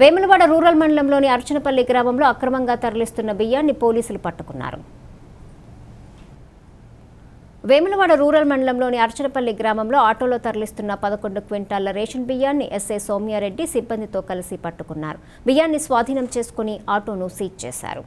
Vemulawada rural మండలంలోని అర్చనపల్లి గ్రామంలో అక్రమంగా తరలిస్తున్న బియ్యాన్ని పోలీసులు పట్టుకున్నారు. వేములవాడ రూరల్ మండలంలోని అర్చనపల్లి గ్రామంలో ఆటోలో తరలిస్తున్న పదకొండు క్వింటాళ్ళ రేషన్ బియ్యాన్ని ఎస్ఐ సౌమ్యారెడ్డి సిబ్బందితో కలిసి పట్టుకున్నారు. బియ్యాన్ని స్వాధీనం చేసుకుని ఆటోను సీజ్ చేశారు.